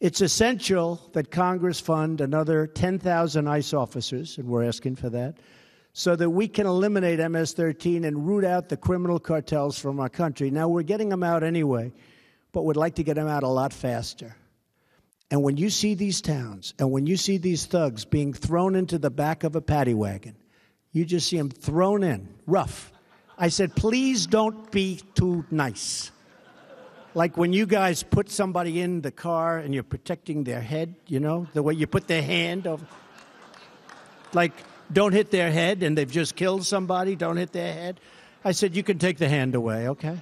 It's essential that Congress fund another 10,000 ICE officers, and we're asking for that, so that we can eliminate MS 13 and root out the criminal cartels from our country. Now, we're getting them out anyway, but we'd like to get them out a lot faster. And when you see these towns and when you see these thugs being thrown into the back of a paddy wagon, you just see them thrown in, rough. I said, please don't be too nice. Like when you guys put somebody in the car and you're protecting their head, you know, the way you put their hand over. Like, don't hit their head and they've just killed somebody, don't hit their head. I said, you can take the hand away, okay?